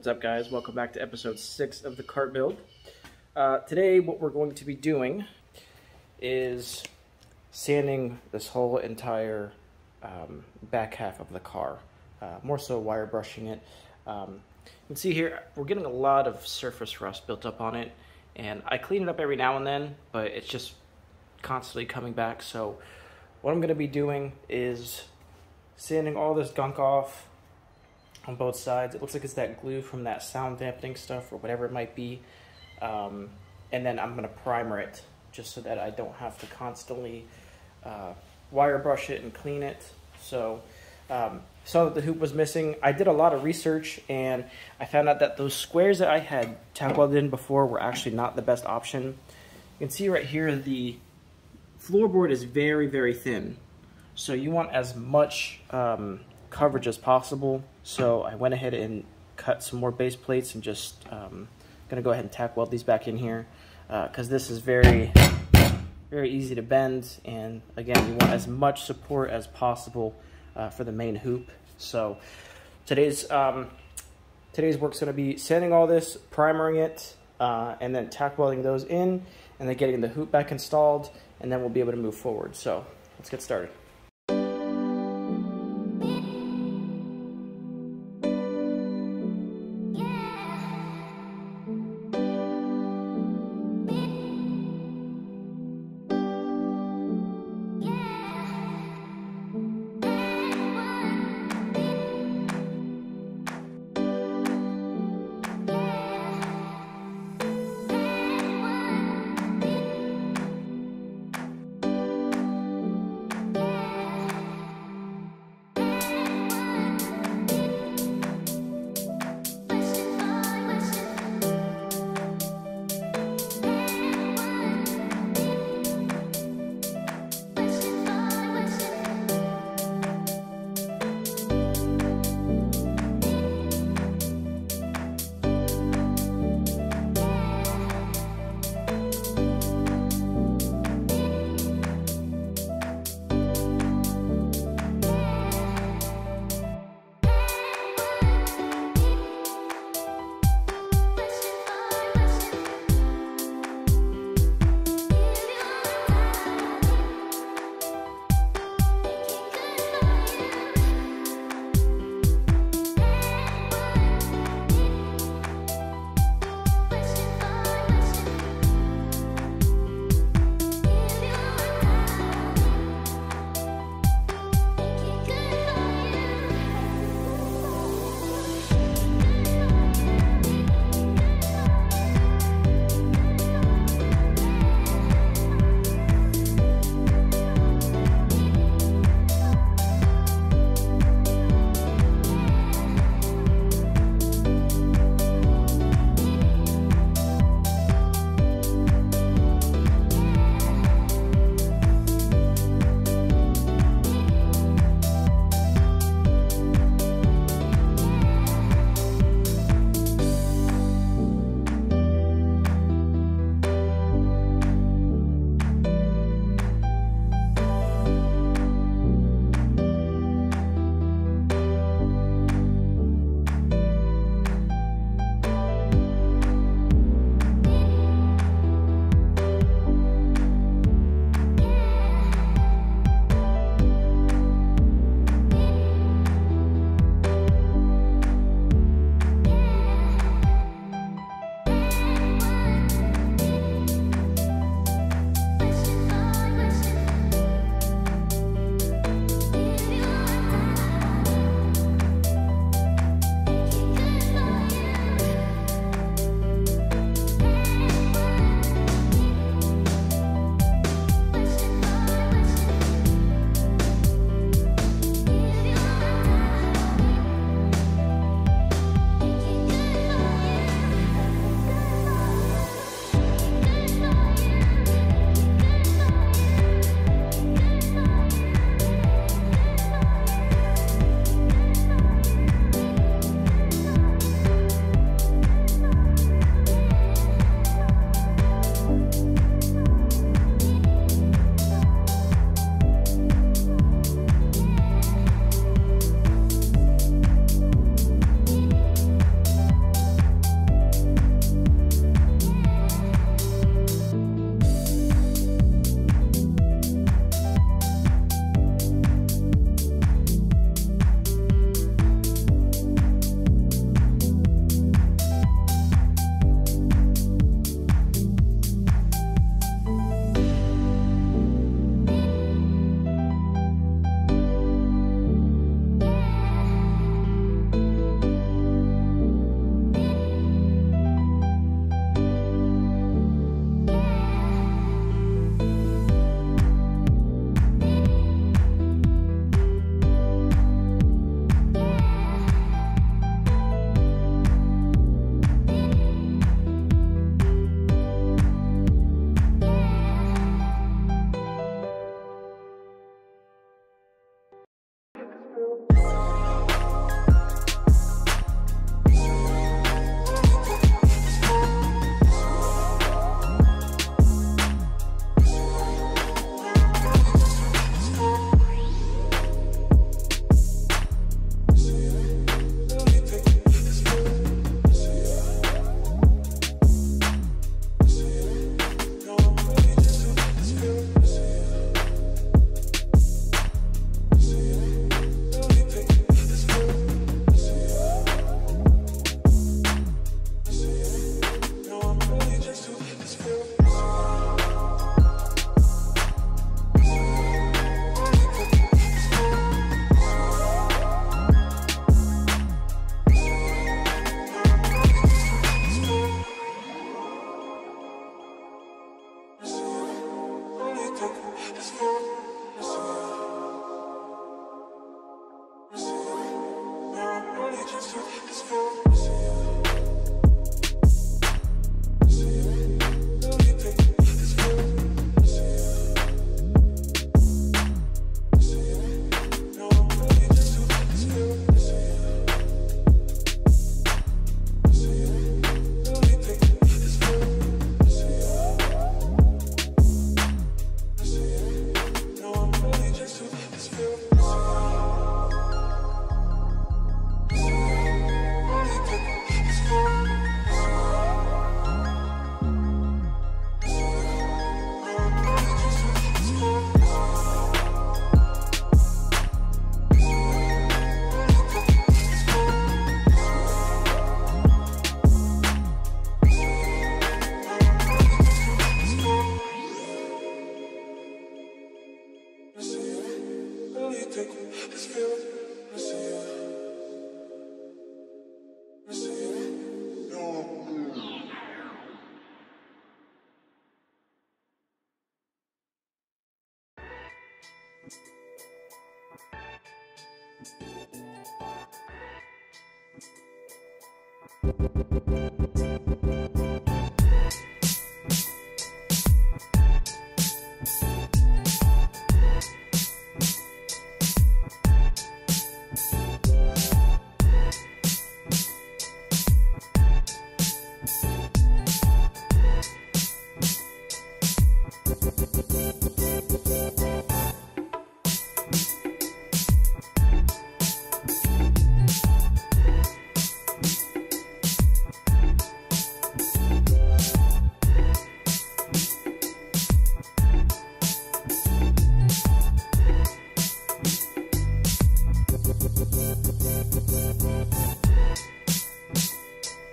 What's up guys? Welcome back to episode 6 of the kart build. Uh, today what we're going to be doing is sanding this whole entire um, back half of the car. Uh, more so wire brushing it. Um, you can see here we're getting a lot of surface rust built up on it and I clean it up every now and then but it's just constantly coming back so what I'm going to be doing is sanding all this gunk off on both sides. It looks like it's that glue from that sound dampening stuff or whatever it might be. Um, and then I'm going to primer it just so that I don't have to constantly uh, wire brush it and clean it. So um, saw that the hoop was missing. I did a lot of research and I found out that those squares that I had tack welded in before were actually not the best option. You can see right here the floorboard is very, very thin. So you want as much um, coverage as possible. So I went ahead and cut some more base plates and just um, gonna go ahead and tack weld these back in here because uh, this is very, very easy to bend. And again, you want as much support as possible uh, for the main hoop. So today's um, today's work's gonna be sanding all this, primering it, uh, and then tack welding those in, and then getting the hoop back installed, and then we'll be able to move forward. So let's get started.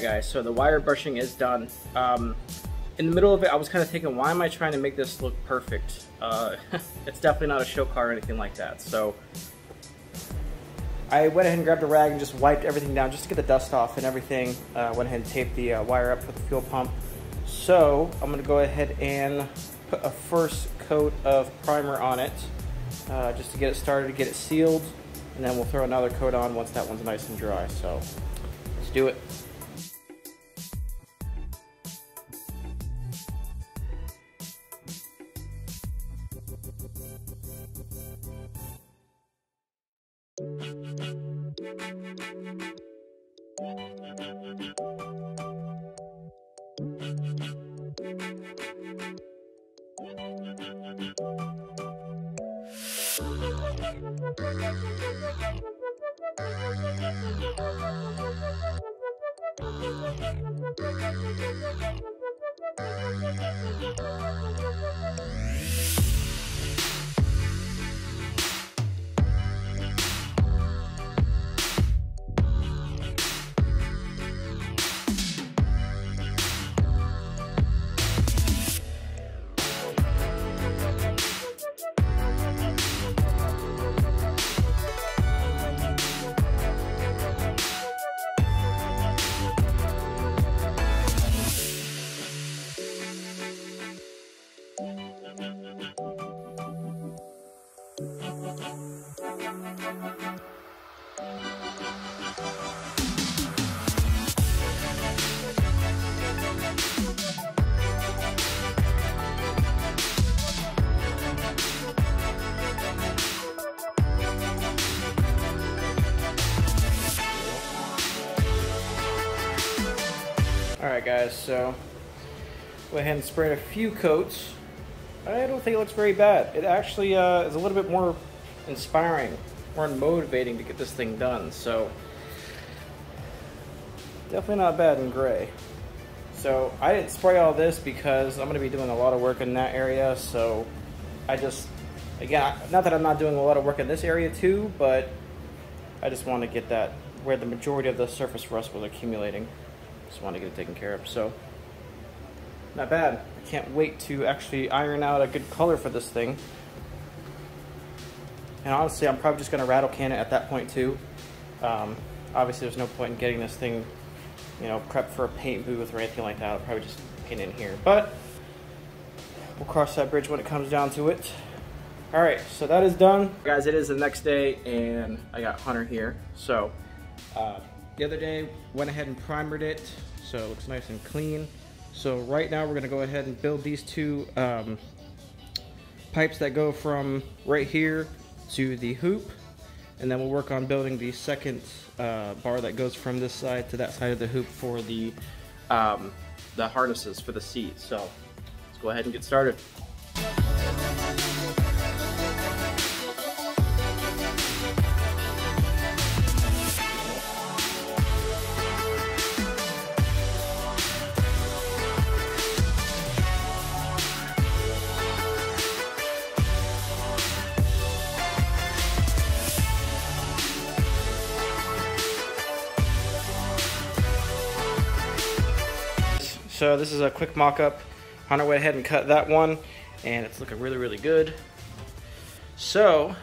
Guys, so the wire brushing is done. Um, in the middle of it, I was kind of thinking, why am I trying to make this look perfect? Uh, it's definitely not a show car or anything like that. So I went ahead and grabbed a rag and just wiped everything down just to get the dust off and everything. Uh, went ahead and taped the uh, wire up for the fuel pump. So I'm gonna go ahead and put a first coat of primer on it uh, just to get it started, to get it sealed, and then we'll throw another coat on once that one's nice and dry. So let's do it. Guys, so go ahead and spray a few coats. I don't think it looks very bad. It actually uh, is a little bit more inspiring, more motivating to get this thing done. So definitely not bad in gray. So I didn't spray all this because I'm going to be doing a lot of work in that area. So I just, again, not that I'm not doing a lot of work in this area too, but I just want to get that where the majority of the surface rust was accumulating. Just want to get it taken care of. So, not bad. I can't wait to actually iron out a good color for this thing. And honestly, I'm probably just going to rattle can it at that point too. Um, obviously, there's no point in getting this thing, you know, prepped for a paint booth or anything like that. I'll probably just paint in here. But we'll cross that bridge when it comes down to it. All right, so that is done. Guys, it is the next day and I got Hunter here. So uh, the other day, went ahead and primered it, so it looks nice and clean. So right now we're gonna go ahead and build these two um, pipes that go from right here to the hoop. And then we'll work on building the second uh, bar that goes from this side to that side of the hoop for the, um, the harnesses for the seat. So let's go ahead and get started. So this is a quick mock-up. Hunter went ahead and cut that one, and it's looking really, really good. So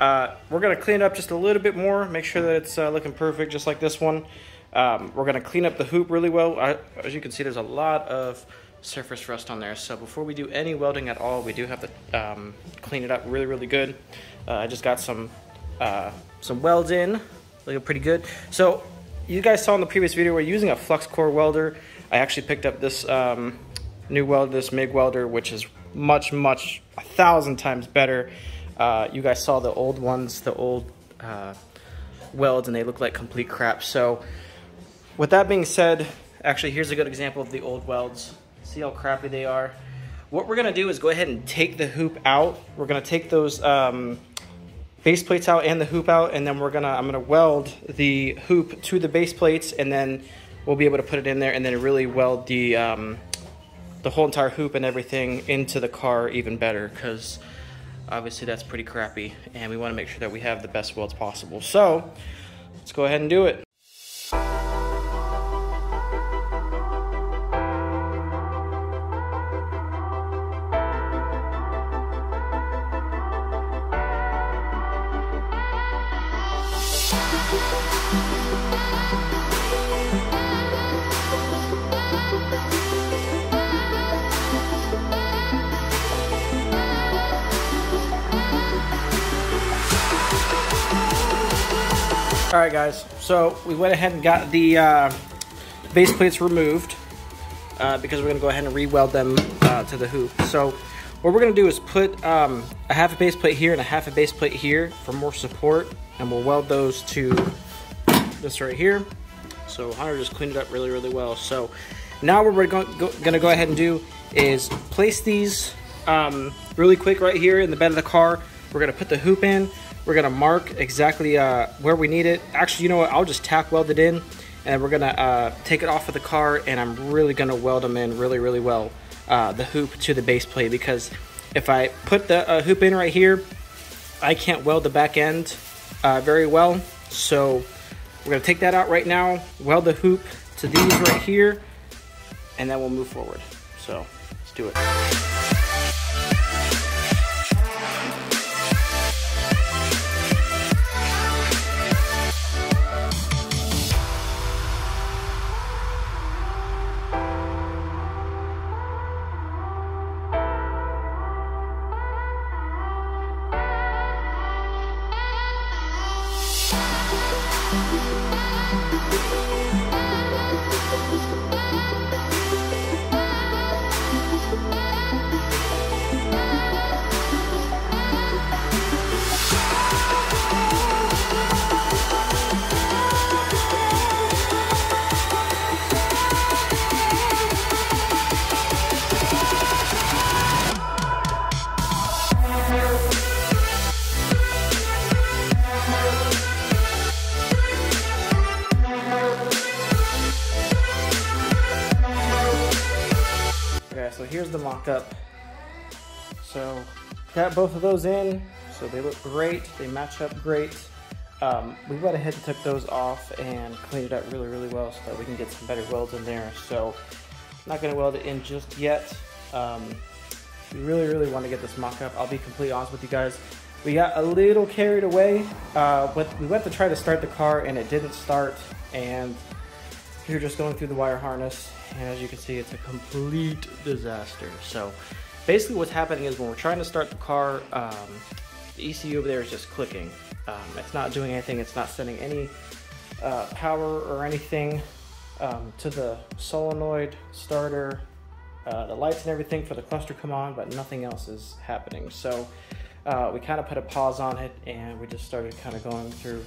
uh, we're gonna clean it up just a little bit more, make sure that it's uh, looking perfect, just like this one. Um, we're gonna clean up the hoop really well. I, as you can see, there's a lot of surface rust on there. So before we do any welding at all, we do have to um, clean it up really, really good. Uh, I just got some uh, some welds in, looking pretty good. So you guys saw in the previous video, we're using a flux core welder. I actually picked up this um, new welder, this MIG welder, which is much, much, a thousand times better. Uh, you guys saw the old ones, the old uh, welds, and they look like complete crap. So with that being said, actually here's a good example of the old welds. See how crappy they are? What we're gonna do is go ahead and take the hoop out. We're gonna take those um, base plates out and the hoop out, and then we're gonna, I'm gonna weld the hoop to the base plates, and then we'll be able to put it in there and then really weld the, um, the whole entire hoop and everything into the car even better, because obviously that's pretty crappy, and we wanna make sure that we have the best welds possible. So, let's go ahead and do it. All right, guys. So we went ahead and got the uh, base plates removed uh, because we're gonna go ahead and re-weld them uh, to the hoop. So what we're gonna do is put um, a half a base plate here and a half a base plate here for more support, and we'll weld those to this right here. So Hunter just cleaned it up really, really well. So now what we're gonna go ahead and do is place these um, really quick right here in the bed of the car. We're gonna put the hoop in. We're gonna mark exactly uh, where we need it. Actually, you know what? I'll just tack weld it in and we're gonna uh, take it off of the car and I'm really gonna weld them in really, really well, uh, the hoop to the base plate because if I put the uh, hoop in right here, I can't weld the back end uh, very well. So we're gonna take that out right now, weld the hoop to these right here, and then we'll move forward. So let's do it. Mock-up. So got both of those in, so they look great, they match up great. Um, we went ahead and took those off and cleaned it up really, really well so that we can get some better welds in there. So not gonna weld it in just yet. Um, we really, really want to get this mock-up. I'll be completely honest with you guys. We got a little carried away. Uh, but we went to try to start the car and it didn't start. And were just going through the wire harness and as you can see, it's a complete disaster. So basically what's happening is when we're trying to start the car, um, the ECU over there is just clicking. Um, it's not doing anything. It's not sending any uh, power or anything um, to the solenoid starter. Uh, the lights and everything for the cluster come on, but nothing else is happening. So uh, we kind of put a pause on it and we just started kind of going through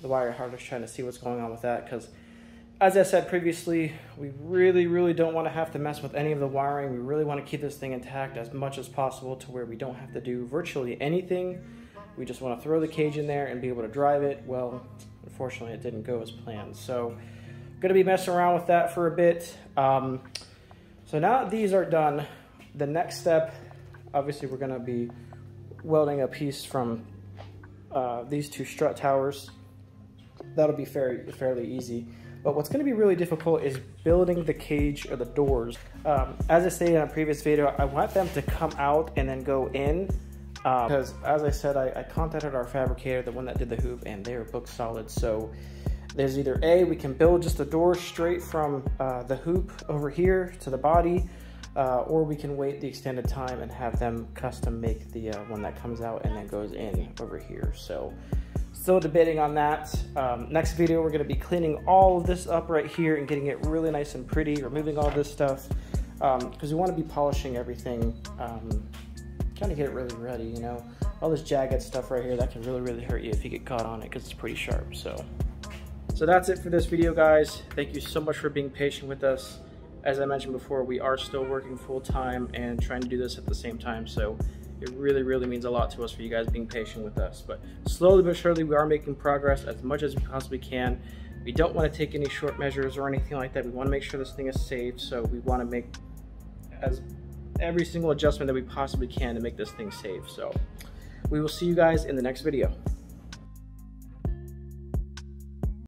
the wire harness trying to see what's going on with that because as I said previously, we really, really don't want to have to mess with any of the wiring. We really want to keep this thing intact as much as possible to where we don't have to do virtually anything. We just want to throw the cage in there and be able to drive it. Well, unfortunately, it didn't go as planned. So, going to be messing around with that for a bit. Um, so now that these are done, the next step, obviously, we're going to be welding a piece from uh, these two strut towers. That'll be fairly, fairly easy. But what's going to be really difficult is building the cage or the doors. Um, as I stated in a previous video, I want them to come out and then go in. Um, because as I said, I, I, contacted our fabricator, the one that did the hoop, and they are booked solid. So there's either A, we can build just a door straight from uh, the hoop over here to the body, uh, or we can wait the extended time and have them custom make the uh, one that comes out and then goes in over here. So still debating on that. Um, next video, we're gonna be cleaning all of this up right here and getting it really nice and pretty, removing all this stuff, because um, we wanna be polishing everything, um, kind of get it really ready, you know? All this jagged stuff right here, that can really, really hurt you if you get caught on it, because it's pretty sharp, so. So that's it for this video, guys. Thank you so much for being patient with us. As I mentioned before, we are still working full time and trying to do this at the same time, so it really, really means a lot to us for you guys being patient with us. But slowly but surely, we are making progress as much as we possibly can. We don't want to take any short measures or anything like that. We want to make sure this thing is safe, so we want to make as every single adjustment that we possibly can to make this thing safe. So we will see you guys in the next video.